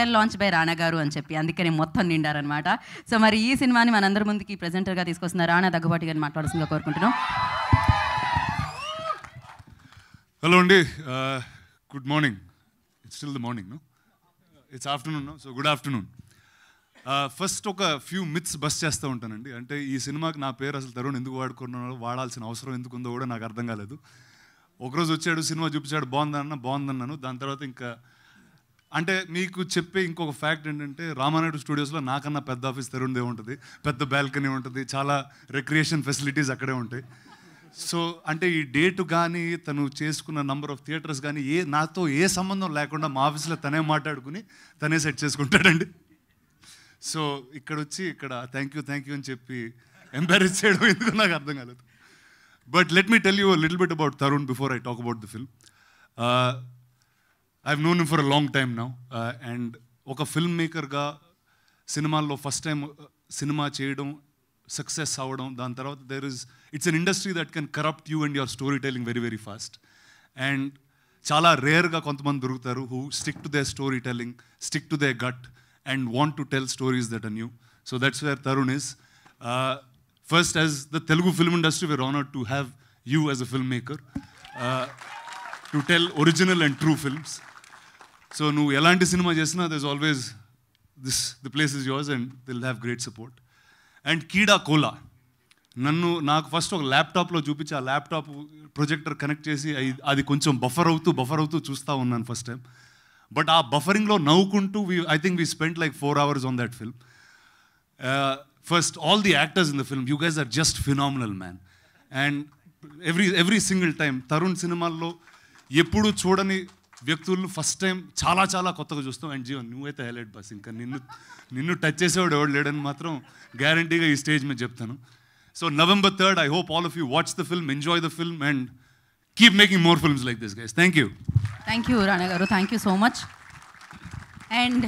Trailer launch by Rana గారు అని చెప్పి అందుకని మొత్తం నిండారనమాట. సో మరి ఈ సినిమాని మనందరి ముందుకి ప్రజెంటర్గా తీసుకొస్తున్న రాణా దగ్గుబాటి గారిని మాట్లాడాల్సిందిగా కోరుకుంటున్నాం. హలో అండి. Good morning it's still the morning it's afternoon so good afternoon first ఒక ఫ్యూ మిత్స్ బస్ చేస్తూ ఉంటానండి. అంటే ఈ సినిమాకి నా పేరు అసలు తరుణ్ ఎందుకు వాడుకున్నాడో వాడాల్సిన అవసరం ఎందుకు ఉందో కూడా నాకు అర్థం కాలేదు. ఒకరోజు వచ్చాడు సినిమా చూపించాడు బాగుందన్న బాగుందన్నాను. దాని తర్వాత ఇంకా అంటే మీకు చెప్పే ఇంకొక ఫ్యాక్ట్ ఏంటంటే రామానాయుడు స్టూడియోస్లో నాకన్నా పెద్ద ఆఫీస్ తెరుండే ఉంటుంది. పెద్ద బాల్కనీ ఉంటుంది. చాలా రిక్రియేషన్ ఫెసిలిటీస్ అక్కడే ఉంటాయి. సో అంటే ఈ డేట్ కానీ తను చేసుకున్న నంబర్ ఆఫ్ థియేటర్స్ కానీ ఏ నాతో ఏ సంబంధం లేకుండా మా ఆఫీస్లో తనే మాట్లాడుకుని తనే సెట్ చేసుకుంటాడండి. సో ఇక్కడ వచ్చి ఇక్కడ థ్యాంక్ యూ థ్యాంక్ యూ అని చెప్పి ఎంకరేజ్ చేయడం ఎందుకు నాకు అర్థం కాలేదు. But let me tell you little bit about Tarun before I talk about the film I have known for a long time now and ఒక ఫిల్మ్ మేకర్గా సినిమాల్లో ఫస్ట్ టైం సినిమా చేయడం సక్సెస్ అవ్వడం దాని తర్వాత there is it's an industry that can corrupt you and your story telling very very fast and చాలా రేర్గా కొంతమంది దొరుకుతారు who stick to the story telling stick to the gut and want to tell stories that an you so that's where Tarun is first as the Telugu film industry where honour to have you as a film maker to tell original and true films so నువ్వు ఎలాంటి cinema చేసినా this always this the place is yours and Dil have great support and Keedaa Cola నన్ను నాకు first ఒక ల్యాప్టాప్లో చూపించి ఆ laptop projector connect చేసి అది కొంచెం బఫర్ అవుతూ బఫర్ అవుతూ చూస్తూ ఉన్నాను ఫస్ట్ టైం బట్ ఆ బఫరింగ్లో నవ్వుకుంటూ we I think we spend like four hours on that film first all the actors in the film you guys are just phenomenal man and every every single time Tarun సినిమాల్లో ఎప్పుడు చూడని వ్యక్తులను first time చాలా చాలా కొత్తగా చూస్తాం. And Jeevan నువ్వైతే highlight బస్ ఇంకా నిన్ను నిన్ను టచ్ చేసేవాడు ఎవడు లేడని మాత్రం గ్యారంటీగా ఈ స్టేజ్ మీద చెప్తాను. So November third I hope all of you watch the film enjoy the film and keep making more films like this guys thank you thank you Rana garu. Thank you so much and